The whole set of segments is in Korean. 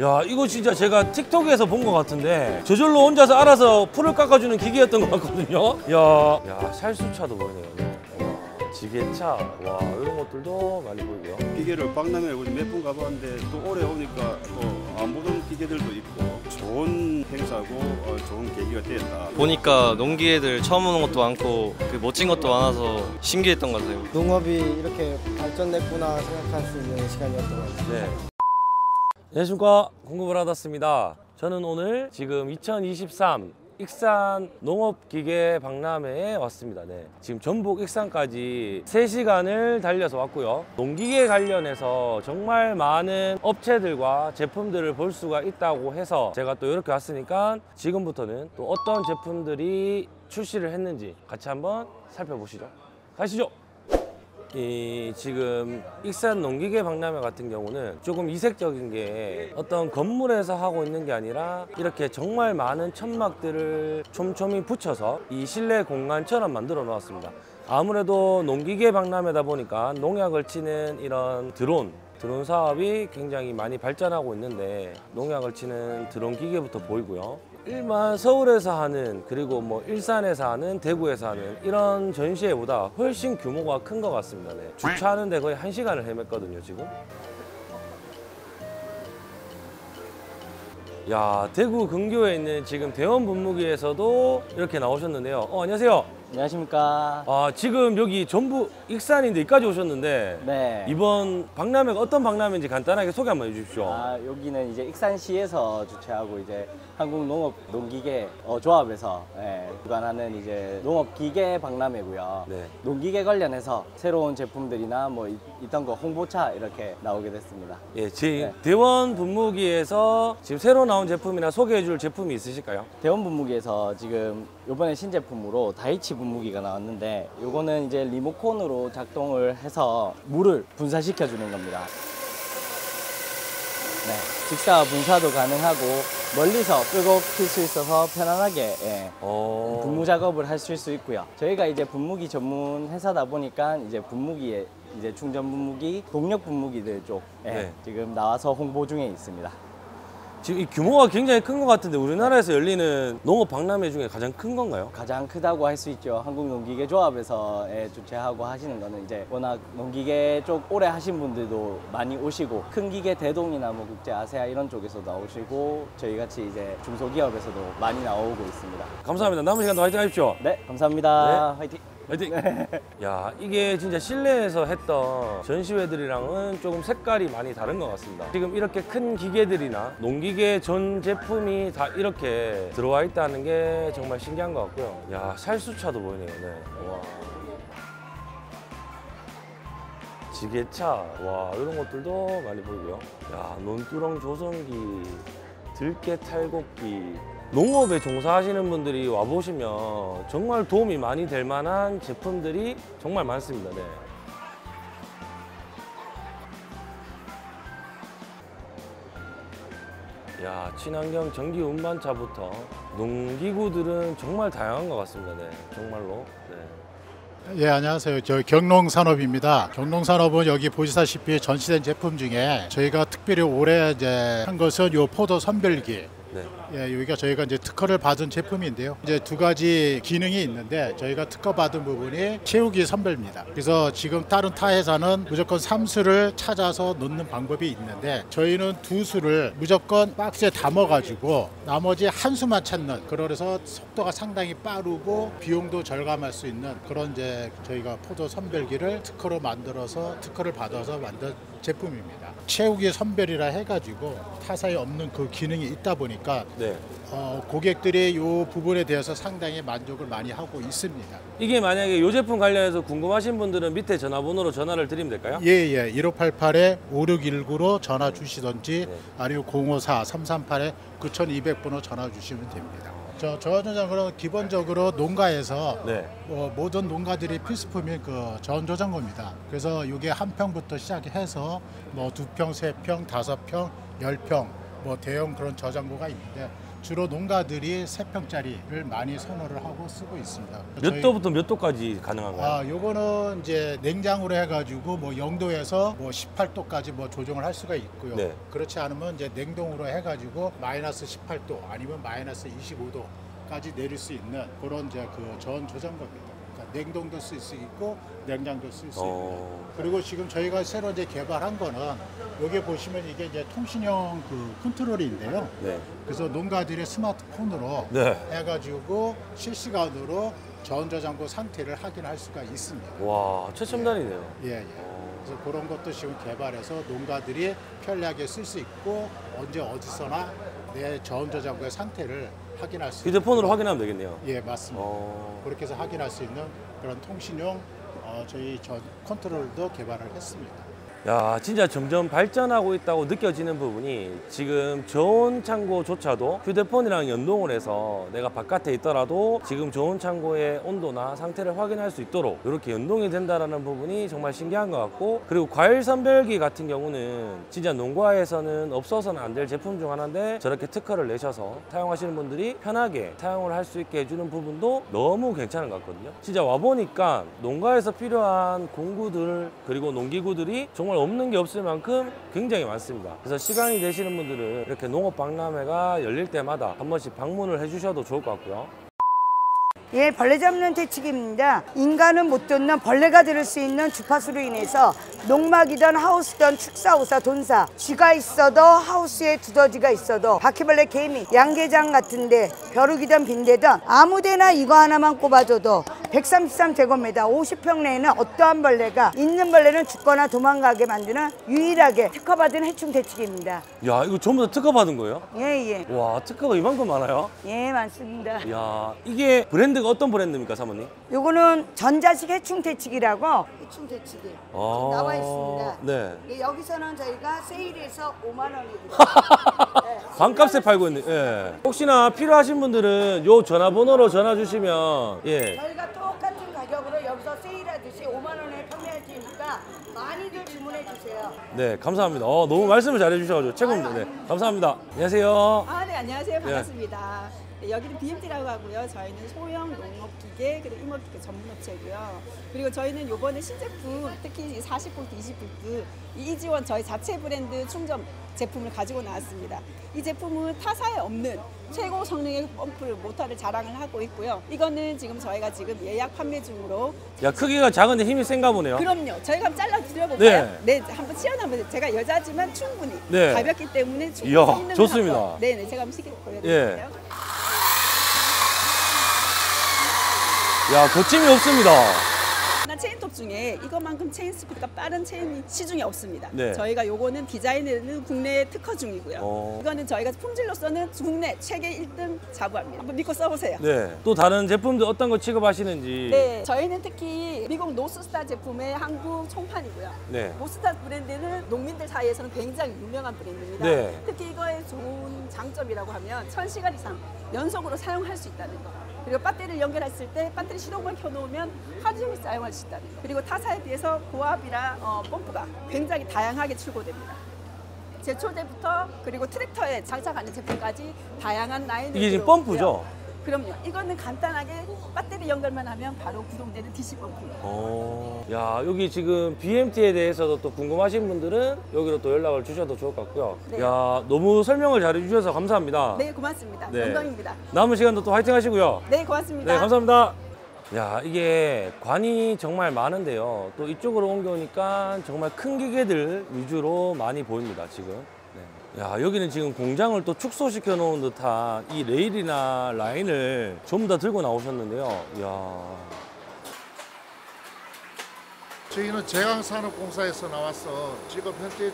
야 이거 진짜 제가 틱톡에서 본 것 같은데 저절로 혼자서 알아서 풀을 깎아주는 기계였던 것 같거든요. 야, 야 살수차도 보이네요. 와, 지게차, 와 이런 것들도 많이 보이고요. 기계를 박람회 몇번 가봤는데 또 올해 오니까 또 안 보던 기계들도 있고 좋은 행사고 어, 좋은 계기가 되었다. 보니까 농기계들 처음 오는 것도 많고 그 멋진 것도 많아서 신기했던 것 같아요. 농업이 이렇게 발전됐구나 생각할 수 있는 시간이었던 것 같아요. 네. 안녕하십니까 공급을 받았습니다. 저는 오늘 지금 2023 익산 농업기계 박람회에 왔습니다. 네. 지금 전북 익산까지 3시간을 달려서 왔고요. 농기계 관련해서 정말 많은 업체들과 제품들을 볼 수가 있다고 해서 제가 또 이렇게 왔으니까 지금부터는 또 어떤 제품들이 출시를 했는지 같이 한번 살펴보시죠. 가시죠. 이 지금 익산 농기계 박람회 같은 경우는 조금 이색적인 게 어떤 건물에서 하고 있는 게 아니라 이렇게 정말 많은 천막들을 촘촘히 붙여서 이 실내 공간처럼 만들어 놓았습니다. 아무래도 농기계 박람회다 보니까 농약을 치는 이런 드론 드론 사업이 굉장히 많이 발전하고 있는데 농약을 치는 드론 기계부터 보이고요. 일반 서울에서 하는 그리고 뭐 일산에서 하는 대구에서 하는 이런 전시회보다 훨씬 규모가 큰 것 같습니다. 네. 주차하는데 거의 한 시간을 헤맸거든요 지금. 야 대구 근교에 있는 지금 대원 분무기에서도 이렇게 나오셨는데요. 어 안녕하세요. 안녕하십니까. 아 지금 여기 전부 익산인데 여기까지 오셨는데 네. 이번 박람회가 어떤 박람회인지 간단하게 소개 한번 해주십시오. 아, 여기는 이제 익산시에서 주최하고 이제 한국농업 농기계 어, 조합에서 예, 주관하는 이제 농업기계 박람회고요. 네. 농기계 관련해서 새로운 제품들이나 뭐 이- 있던 거 홍보차 이렇게 나오게 됐습니다. 예, 제 네. 대원 분무기에서 지금 새로 나온 제품이나 소개해 줄 제품이 있으실까요? 대원 분무기에서 지금 이번에 신제품으로 다이치 분무기가 나왔는데 요거는 이제 리모컨으로 작동을 해서 물을 분사시켜 주는 겁니다. 네, 직사 분사도 가능하고 멀리서 끄고 킬 수 있어서 편안하게 예, 어, 분무 작업을 하실 수 있고요. 저희가 이제 분무기 전문 회사다 보니까 이제 분무기에 이제 충전 분무기, 동력 분무기들 쪽 예, 네. 지금 나와서 홍보 중에 있습니다. 지금 이 규모가 굉장히 큰 것 같은데 우리나라에서 열리는 농업 박람회 중에 가장 큰 건가요? 가장 크다고 할 수 있죠. 한국농기계 조합에서 예, 주최하고 하시는 거는 이제 워낙 농기계 쪽 오래 하신 분들도 많이 오시고 큰 기계 대동이나 뭐 국제 아세아 이런 쪽에서 나오시고 저희 같이 이제 중소기업에서도 많이 나오고 있습니다. 감사합니다. 남은 시간도 화이팅 하십시오. 네, 감사합니다. 화이팅. 화이팅! 야, 이게 진짜 실내에서 했던 전시회들이랑은 조금 색깔이 많이 다른 것 같습니다. 지금 이렇게 큰 기계들이나 농기계 전 제품이 다 이렇게 들어와 있다는 게 정말 신기한 것 같고요. 야, 살수차도 보이네요. 네. 와. 지게차, 와, 이런 것들도 많이 보이고요. 야, 논두렁 조성기, 들깨 탈곡기. 농업에 종사하시는 분들이 와보시면 정말 도움이 많이 될 만한 제품들이 정말 많습니다. 네. 야, 친환경 전기 운반차부터 농기구들은 정말 다양한 것 같습니다. 네, 정말로. 네. 예, 안녕하세요. 저 경농산업입니다. 경농산업은 여기 보시다시피 전시된 제품 중에 저희가 특별히 올해 이제 한 것은 요 포도 선별기. 네. 예, 여기가 저희가 이제 특허를 받은 제품인데요. 이제 두 가지 기능이 있는데 저희가 특허 받은 부분이 채우기 선별입니다. 그래서 지금 다른 타 회사는 무조건 삼수를 찾아서 넣는 방법이 있는데 저희는 두 수를 무조건 박스에 담아가지고 나머지 한 수만 찾는 그래서 속도가 상당히 빠르고 비용도 절감할 수 있는 그런 이제 저희가 포도 선별기를 특허로 만들어서 특허를 받아서 만든 제품입니다. 채우기 선별이라 해가지고 타사에 없는 그 기능이 있다 보니까 네. 어, 고객들이 이 부분에 대해서 상당히 만족을 많이 하고 있습니다. 이게 만약에 이 제품 관련해서 궁금하신 분들은 밑에 전화번호로 전화를 드리면 될까요? 예, 예. 1588에 5619로 전화 주시던지 네. 아니면 054 338에 9200번호 전화 주시면 됩니다. 저 저전자는 기본적으로 농가에서 네. 어, 모든 농가들이 필수품인 그 저온조장고입니다. 그래서 이게 한 평부터 시작해서 뭐 두 평, 세 평, 다섯 평, 열 평 뭐 대형 그런 저장고가 있는데 주로 농가들이 세 평짜리를 많이 선호를 하고 쓰고 있습니다. 몇 저희- 도부터 몇 도까지 가능한가요? 아, 요거는 이제 냉장으로 해가지고 뭐 0도에서 뭐 18도까지 뭐 조정을 할 수가 있고요. 네. 그렇지 않으면 이제 냉동으로 해가지고 마이너스 18도 아니면 마이너스 25도까지 내릴 수 있는 그런 이제 그 전 조정고입니다. 냉동도 쓸 수 있고 냉장도 쓸 수 있고. 어, 그리고 지금 저희가 새로 이제 개발한 거는 여기 보시면 이게 이제 통신형 그 컨트롤인데요. 네. 그래서 농가들의 스마트폰으로 네. 해가지고 실시간으로 전저장고 상태를 확인할 수가 있습니다. 와, 최첨단이네요. 예, 예. 그래서 그런 것도 지금 개발해서 농가들이 편리하게 쓸 수 있고 언제 어디서나 내 전저장고의 상태를 확인할 수 휴대폰으로 확인하면 되겠네요. 예, 맞습니다. 어, 그렇게 해서 확인할 수 있는 그런 통신용 어, 저희 전 컨트롤도 개발을 했습니다. 야, 진짜 점점 발전하고 있다고 느껴지는 부분이 지금 좋은 창고조차도 휴대폰이랑 연동을 해서 내가 바깥에 있더라도 지금 좋은 창고의 온도나 상태를 확인할 수 있도록 이렇게 연동이 된다는 부분이 정말 신기한 것 같고 그리고 과일 선별기 같은 경우는 진짜 농가에서는 없어서는 안 될 제품 중 하나인데 저렇게 특허를 내셔서 사용하시는 분들이 편하게 사용을 할 수 있게 해주는 부분도 너무 괜찮은 것 같거든요. 진짜 와보니까 농가에서 필요한 공구들 그리고 농기구들이 정말 없는 게 없을 만큼 굉장히 많습니다. 그래서 시간이 되시는 분들은 이렇게 농업 박람회가 열릴 때마다 한 번씩 방문을 해주셔도 좋을 것 같고요. 예, 벌레 잡는 대책입니다. 인간은 못 듣는 벌레가 들을 수 있는 주파수로 인해서 농막이든 하우스든 축사 우사 돈사 쥐가 있어도 하우스에 두더지가 있어도 바퀴벌레 개미 양계장 같은데 벼룩이든 빈대든 아무데나 이거 하나만 꼽아줘도 133제곱미터 50평 내에는 어떠한 벌레가 있는 벌레는 죽거나 도망가게 만드는 유일하게 특허받은 해충 대책입니다. 야, 이거 전부 다 특허 받은 거예요? 예, 예. 와, 특허가 이만큼 많아요? 예, 많습니다. 야, 이게 브랜드 가 어떤 브랜드입니까, 사모님? 요거는 전자식 해충 대책이라고 해충 대책이 아, 나와 있습니다. 네. 예, 여기서는 저희가 세일해서 5만 원이거든요. 네. 반값에 팔고 있는. 예. 혹시나 필요하신 분들은 요 전화번호로 전화 주시면 예. 저희가 똑같은 가격으로 여기서 세일하듯이 5만 원에 판매할 테니까 많이들 주문해 주세요. 네, 감사합니다. 어, 너무 말씀을 잘해 주셔가지고 최고입니다. 네, 감사합니다. 안녕하세요. 아, 네, 안녕하세요. 반갑습니다. 네, 여기는 BMT라고 하고요. 저희는 소형 농업기계 그리고 임업기계 전문업체고요. 그리고 저희는 이번에 신제품, 특히 40볼트, 20볼트 이 이지원 저희 자체 브랜드 충전 제품을 가지고 나왔습니다. 이 제품은 타사에 없는 최고 성능의 펌프를 모터를 자랑을 하고 있고요. 이거는 지금 저희가 지금 예약 판매 중으로 야, 크기가 작은데 힘이 센가 보네요. 그럼요. 저희가 한번 잘라 드려볼까요? 어? 네. 네. 한번 시연하면 제가 여자지만 충분히 네. 가볍기 때문에 충분히 이야, 성능을 좋습니다. 한번- 네네, 제가 한번 시계 보여드릴게요. 예. 야, 거침이 없습니다. 중에 이것만큼 체인 스피드가 빠른 체인이 시중에 없습니다. 네. 저희가 요거는 디자인에는 국내 특허 중이고요. 어. 이거는 저희가 품질로서는 국내 최계 1등 자부합니다. 한번 믿고 써보세요. 네. 또 다른 제품들 어떤 거 취급하시는지. 네, 저희는 특히 미국 노스스타 제품의 한국 총판이고요. 네. 노스스타 브랜드는 농민들 사이에서는 굉장히 유명한 브랜드입니다. 네. 특히 이거의 좋은 장점이라고 하면 1000시간 이상 연속으로 사용할 수 있다는 거. 그리고 배터리를 연결했을 때 배터리 시동을 켜놓으면 하루 종일 사용할 수 있다는 거. 그리고 타사에 비해서 고압이나 어, 펌프가 굉장히 다양하게 출고됩니다. 제초제부터 그리고 트랙터에 장착하는 제품까지 다양한 라인을 이게 지금. 펌프죠? 그럼요. 이거는 간단하게 배터리 연결만 하면 바로 구동되는 DC 펌프입니다. 어. 야, 여기 지금 BMT에 대해서도 또 궁금하신 분들은 여기로 또 연락을 주셔도 좋을 것 같고요. 네. 야, 너무 설명을 잘해 주셔서 감사합니다. 네, 고맙습니다. 네. 영광입니다. 남은 시간도 또 화이팅 하시고요. 네, 고맙습니다. 네, 감사합니다. 야, 이게 관이 정말 많은데요. 또 이쪽으로 옮겨오니까 정말 큰 기계들 위주로 많이 보입니다, 지금. 네. 야, 여기는 지금 공장을 또 축소시켜 놓은 듯한 이 레일이나 라인을 전부 다 들고 나오셨는데요. 이야. 저희는 제강산업공사에서 나와서 지금 현재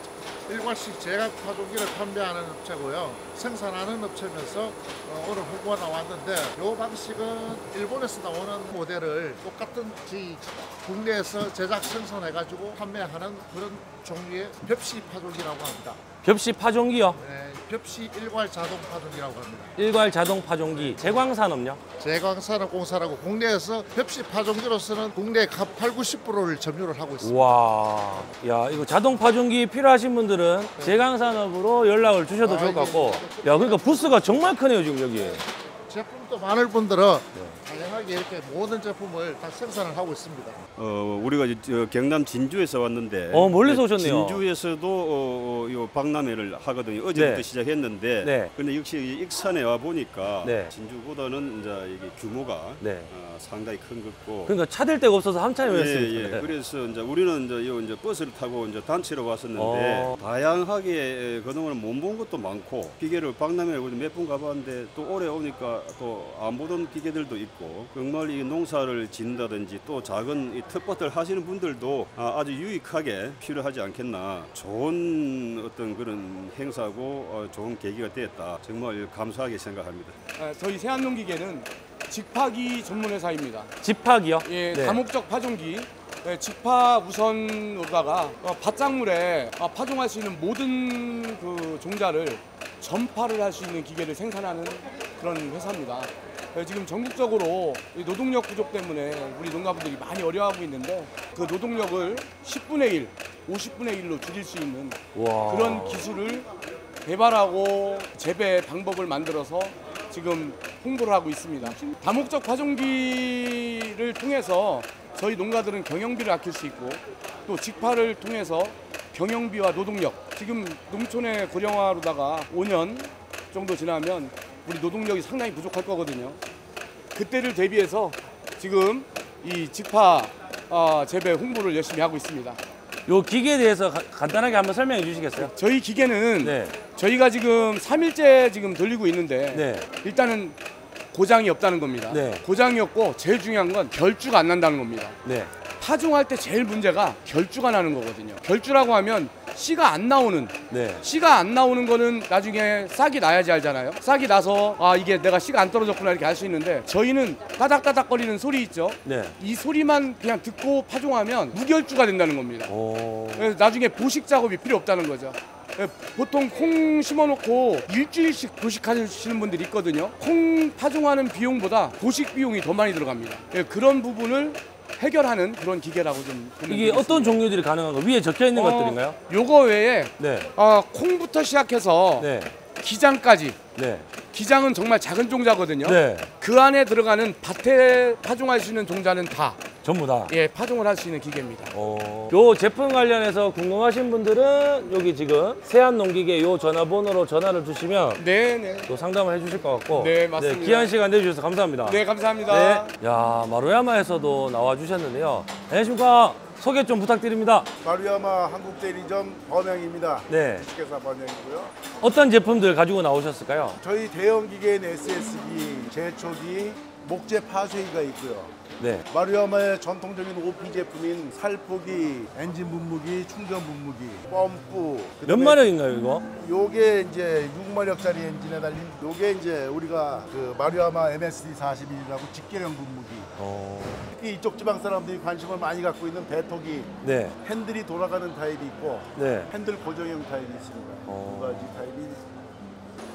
일괄식 제각 파종기를 판매하는 업체고요. 생산하는 업체면서 어, 오늘 홍보가 나왔는데 이 방식은 일본에서 나오는 모델을 똑같은 저희 국내에서 제작 생산해가지고 판매하는 그런 종류의 벽시 파종기라고 합니다. 벽시 파종기요. 네, 벽시 일괄 자동 파종이라고 합니다. 일괄 자동 파종기. 제광산업요. 제광산업 공사라고 국내에서 벽시 파종기로서는 국내 8, 90%를 점유를 하고 있습니다. 와, 야 이거 자동 파종기 필요하신 분들은 제광산업으로 연락을 주셔도 아, 좋을 것 예. 같고, 야 그러니까 부스가 정말 크네요 지금 여기. 제품도 많을 분들은 다양하게 이렇게 모든 제품을 다 생산을 하고 있습니다. 어, 우리가 이제 저 경남 진주에서 왔는데 어, 멀리서 오셨네요. 진주에서도 어, 어, 요 박람회를 하거든요. 어제부터 네. 시작했는데 네. 근데 역시 이 익산에 와 보니까 네. 진주보다는 이제 이게 규모가 네. 어, 상당히 큰 것고 그러니까 차댈 데가 없어서 한참이 예. 예. 그래서 이제 우리는 이제 요 이제 버스를 타고 이제 단체로 왔었는데 어. 다양하게 그동안 못 본 것도 많고 기계를 박람회를 몇 번 가봤는데 또 올해 오니까 또 안 보던 기계들도 있고 정말 이 농사를 짓는다든지 또 작은 이 텃밭을 하시는 분들도 아, 아주 유익하게 필요하지 않겠나 좋은 어떤 그런 행사고 어, 좋은 계기가 되었다 정말 감사하게 생각합니다. 아, 저희 세안농기계는 직파기 전문 회사입니다. 집팍이요. 예, 네. 다목적 파종기. 예, 직파 우선으로다가 어, 밭작물에 어, 파종할 수 있는 모든 그 종자를 전파를 할 수 있는 기계를 생산하는 그런 회사입니다. 예, 지금 전국적으로 이 노동력 부족 때문에 우리 농가분들이 많이 어려워하고 있는데 그 노동력을 10분의 1, 50분의 1로 줄일 수 있는 와. 그런 기술을 개발하고 재배 방법을 만들어서 지금 홍보를 하고 있습니다. 다목적 파종기를 통해서 저희 농가들은 경영비를 아낄 수 있고 또 직파를 통해서 경영비와 노동력 지금 농촌의 고령화로다가 5년 정도 지나면 우리 노동력이 상당히 부족할 거거든요. 그때를 대비해서 지금 이 직파 어, 재배 홍보를 열심히 하고 있습니다. 요 기계에 대해서 가- 간단하게 한번 설명해 주시겠어요? 저희 기계는 네. 저희가 지금 3일째 지금 돌리고 있는데 네. 일단은 고장이 없다는 겁니다. 네. 고장이 없고 제일 중요한 건 결주가 안 난다는 겁니다. 네. 파종할 때 제일 문제가 결주가 나는 거거든요. 결주라고 하면 씨가 안 나오는 네. 씨가 안 나오는 거는 나중에 싹이 나야지 알잖아요. 싹이 나서 아 이게 내가 씨가 안 떨어졌구나 이렇게 알 수 있는데 저희는 따닥따닥 거리는 소리 있죠. 네. 이 소리만 그냥 듣고 파종하면 무결주가 된다는 겁니다. 오. 그래서 나중에 보식 작업이 필요 없다는 거죠. 예, 보통 콩 심어놓고 일주일씩 보식하시는 분들이 있거든요. 콩 파종하는 비용보다 보식 비용이 더 많이 들어갑니다. 예, 그런 부분을 해결하는 그런 기계라고 좀 이게 되겠습니다. 어떤 종류들이 가능한 거? 위에 적혀 있는 어, 것들인가요? 요거 외에 네. 어, 콩부터 시작해서 네. 기장까지 네. 기장은 정말 작은 종자거든요. 네. 그 안에 들어가는 밭에 파종할 수 있는 종자는 다 전부 다. 예, 파종을 할 수 있는 기계입니다. 어, 요 제품 관련해서 궁금하신 분들은 여기 지금 세안 농기계 요 전화번호로 전화를 주시면 네, 네. 또 상담을 해 주실 것 같고 네, 맞습니다. 귀한 시간 내 주셔서 감사합니다. 네, 감사합니다. 네. 야 마루야마에서도 나와 주셨는데요. 안녕하십니까. 소개 좀 부탁드립니다. 마루야마 한국 대리점 범영입니다. 네. 주식회사 범영이고요. 어떤 제품들 가지고 나오셨을까요? 저희 대형 기계인 SS기, 제초기, 목재 파쇄기가 있고요. 네. 마루야마의 전통적인 OP 제품인 살포기, 엔진 분무기, 충전 분무기, 펌프. 몇 마력인가요 이거? 요게 이제 6마력짜리 엔진에 달린 요게 이제 우리가 그 마루야마 MSD 41이라고 직계령 분무기. 어. 특히 이쪽 지방 사람들이 관심을 많이 갖고 있는 배터기, 네. 핸들이 돌아가는 타입이 있고 네. 핸들 고정형 타입이 있습니다. 어. 두 가지 타입이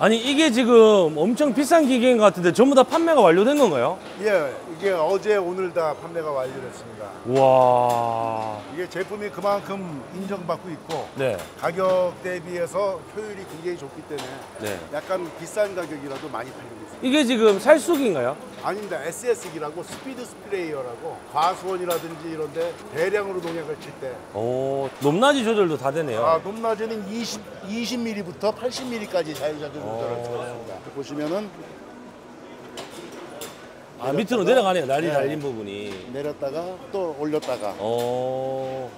아니 이게 지금 엄청 비싼 기계인 것 같은데 전부 다 판매가 완료된 건가요? 예, 이게 어제 오늘 다 판매가 완료됐습니다. 와. 이게 제품이 그만큼 인정받고 있고 네. 가격 대비해서 효율이 굉장히 좋기 때문에 네. 약간 비싼 가격이라도 많이 팔리고 있습니다. 이게 지금 살수기인가요? 아닙니다. SS기라고 speed sprayer라고 과수원이라든지 이런데 대량으로 농약을 칠 때 오, 높낮이 조절도 다 되네요. 아, 높낮이는 20, 20mm부터 80mm까지 자유자재 어. 조절할 수가 있습니다. 보시면은 아, 밑으로 내려가네요. 날이 네. 달린 부분이. 내렸다가 또 올렸다가 어.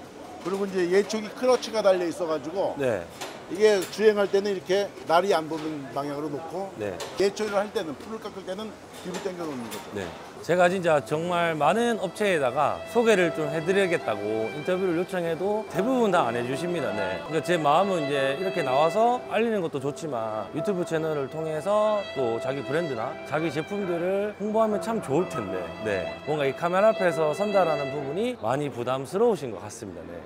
그리고 이제 예쪽이 크러치가 달려 있어가지고 네. 이게 주행할 때는 이렇게 날이 안 도는 방향으로 놓고 네. 예초를 할 때는 풀을 깎을 때는 뒤로 당겨 놓는 거죠. 네. 제가 진짜 정말 많은 업체에다가 소개를 좀 해드려야겠다고 인터뷰를 요청해도 대부분 다 안 해주십니다. 네. 그러니까 제 마음은 이제 이렇게 나와서 알리는 것도 좋지만 유튜브 채널을 통해서 또 자기 브랜드나 자기 제품들을 홍보하면 참 좋을 텐데, 네. 뭔가 이 카메라 앞에서 선달하는 부분이 많이 부담스러우신 것 같습니다. 네.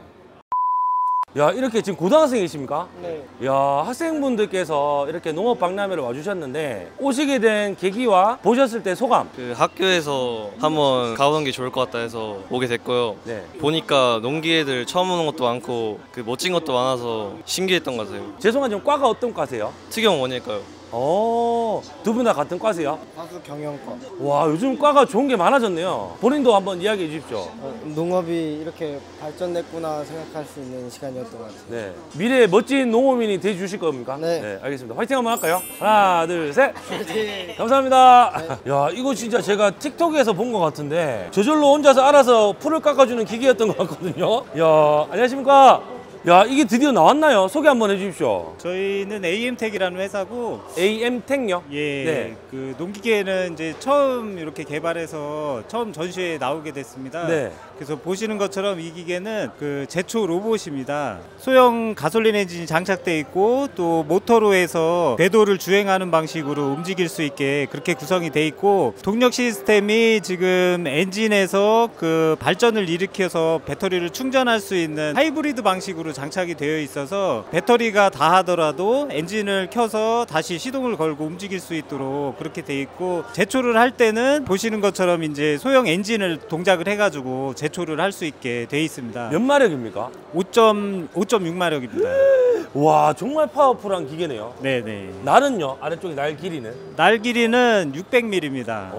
야 이렇게 지금 고등학생이십니까? 네. 야 학생분들께서 이렇게 농업 박람회를 와주셨는데 오시게 된 계기와 보셨을 때 소감. 그 학교에서 한번 가보는 게 좋을 것 같다 해서 오게 됐고요. 네. 보니까 농기계들 처음 오는 것도 많고 그 멋진 것도 많아서 신기했던 것 같아요. 죄송한 지금 과가 어떤 과세요? 특영 원일까요? 어, 두 분 다 같은 과세요? 화수 경영과. 와, 요즘 과가 좋은 게 많아졌네요. 본인도 한번 이야기해 주십시오. 어, 농업이 이렇게 발전됐구나 생각할 수 있는 시간이었던 것 같아요. 네. 미래의 멋진 농업인이 돼 주실 겁니까? 네. 알겠습니다. 화이팅 한번 할까요? 하나, 둘, 셋. 감사합니다. 야, 이거 진짜 제가 틱톡에서 본 것 같은데 저절로 혼자서 알아서 풀을 깎아주는 기계였던 것 같거든요. 야, 안녕하십니까? 야, 이게 드디어 나왔나요? 소개 한번 해주십시오. 저희는 AM텍이라는 회사고 AM텍요? 예, 네. 그 농기계는 이제 처음 이렇게 개발해서 처음 전시회에 나오게 됐습니다. 네. 그래서 보시는 것처럼 이 기계는 그 제초 로봇입니다. 소형 가솔린 엔진이 장착돼 있고 또 모터로 해서 궤도를 주행하는 방식으로 움직일 수 있게 그렇게 구성이 돼 있고 동력 시스템이 지금 엔진에서 그 발전을 일으켜서 배터리를 충전할 수 있는 하이브리드 방식으로 장착이 되어 있어서 배터리가 다 하더라도 엔진을 켜서 다시 시동을 걸고 움직일 수 있도록 그렇게 돼 있고 제초를 할 때는 보시는 것처럼 이제 소형 엔진을 동작을 해가지고 제초를 할 수 있게 돼 있습니다. 몇 마력입니까? 5.5.6마력입니다. 와, 정말 파워풀한 기계네요. 네네. 날은요? 아래쪽에 날 길이는? 날 길이는 600mm입니다.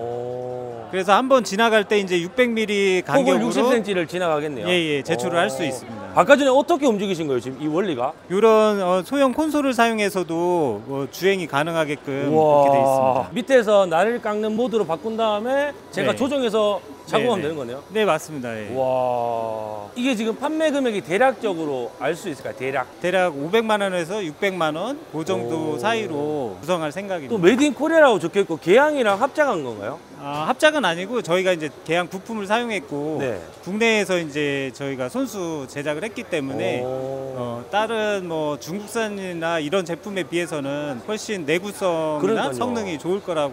그래서 한번 지나갈 때 이제 600mm 폭을 간격으로 60cm를 지나가겠네요. 예예 제초를 할수 오. 있습니다. 아까 전에 어떻게 움직이신 거예요, 지금 이 원리가? 이런 어, 소형 콘솔을 사용해서도 뭐 주행이 가능하게끔. 그렇게 돼 있습니다. 밑에서 나를 깎는 모드로 바꾼 다음에 제가 네. 조정해서 작업하면 네, 되는 네. 거네요. 네 맞습니다. 예. 와 이게 지금 판매 금액이 대략적으로 알 수 있을까요? 대략 대략 500만 원에서 600만 원 그 정도 오. 사이로 구성할 생각입니다. 또 Made in Korea라고 적혀 있고 계양이랑 합작한 건가요? 아, 합작은 아니고 저희가 이제 계양 부품을 사용했고 네. 국내에서 이제 저희가 손수 제작을 했기 때문에 어, 다른 뭐 중국산이나 이런 제품에 비해서는 훨씬 내구성이나 그러니까요. 성능이 좋을 거라고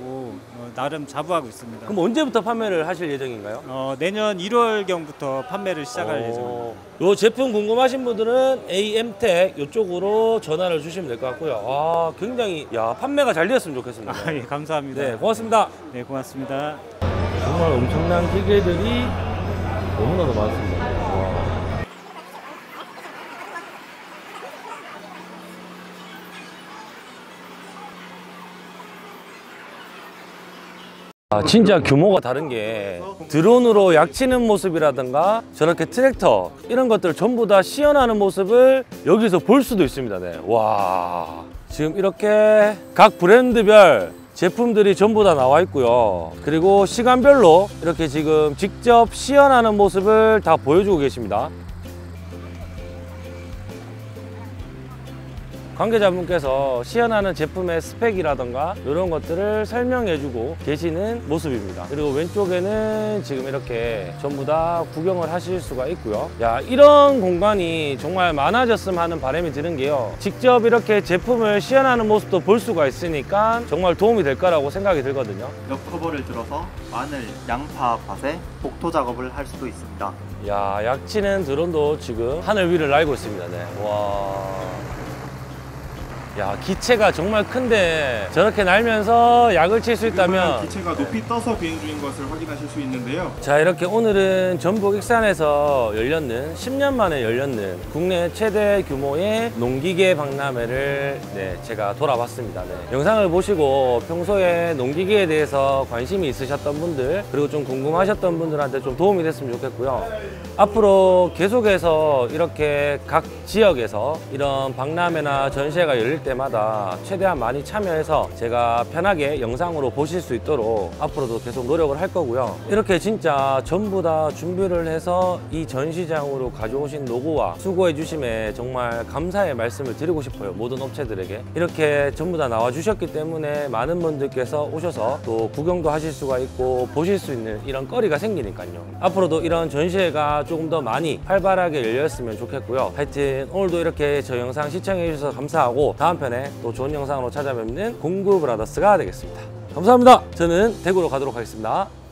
어, 나름 자부하고 있습니다. 그럼 언제부터 판매를 하실 예정인가요? 어, 내년 1월경부터 판매를 시작할 어, 예정입니다. 요 제품 궁금하신 분들은 AM텍 이쪽으로 전화를 주시면 될 것 같고요. 아 굉장히 야 판매가 잘 되었으면 좋겠습니다. 아, 예, 감사합니다. 네 고맙습니다. 네, 고맙습니다. 정말 엄청난 기계들이 너무나도 많습니다. 와. 아, 진짜 규모가 다른 게 드론으로 약치는 모습이라든가 저렇게 트랙터 이런 것들 전부 다 시연하는 모습을 여기서 볼 수도 있습니다. 네. 와. 지금 이렇게 각 브랜드별 제품들이 전부 다 나와 있고요. 그리고 시간별로 이렇게 지금 직접 시연하는 모습을 다 보여주고 계십니다. 관계자분께서 시연하는 제품의 스펙이라던가 이런 것들을 설명해주고 계시는 모습입니다. 그리고 왼쪽에는 지금 이렇게 전부 다 구경을 하실 수가 있고요. 야 이런 공간이 정말 많아졌으면 하는 바람이 드는 게요. 직접 이렇게 제품을 시연하는 모습도 볼 수가 있으니까 정말 도움이 될 거라고 생각이 들거든요. 옆 커버를 들어서 마늘, 양파 밭에 복토 작업을 할 수도 있습니다. 야 약치는 드론도 지금 하늘 위를 날고 있습니다. 네. 와. 야 기체가 정말 큰데 저렇게 날면서 약을 칠 수 있다면 기체가 높이 떠서 비행 중인 것을 확인하실 수 있는데요. 자 이렇게 오늘은 전북 익산에서 열렸는 10년 만에 열렸는 국내 최대 규모의 농기계 박람회를 네, 제가 돌아봤습니다. 네. 영상을 보시고 평소에 농기계에 대해서 관심이 있으셨던 분들 그리고 좀 궁금하셨던 분들한테 좀 도움이 됐으면 좋겠고요. 앞으로 계속해서 이렇게 각 지역에서 이런 박람회나 전시회가 열릴 때마다 최대한 많이 참여해서 제가 편하게 영상으로 보실 수 있도록 앞으로도 계속 노력을 할 거고요. 이렇게 진짜 전부 다 준비를 해서 이 전시장으로 가져오신 노고와 수고해 주심에 정말 감사의 말씀을 드리고 싶어요. 모든 업체들에게. 이렇게 전부 다 나와 주셨기 때문에 많은 분들께서 오셔서 또 구경도 하실 수가 있고 보실 수 있는 이런 거리가 생기니까요. 앞으로도 이런 전시회가 조금 더 많이 활발하게 열렸으면 좋겠고요. 하여튼 오늘도 이렇게 저 영상 시청해 주셔서 감사하고 다음 편에 또 좋은 영상으로 찾아뵙는 공구 브라더스가 되겠습니다. 감사합니다. 저는 대구로 가도록 하겠습니다.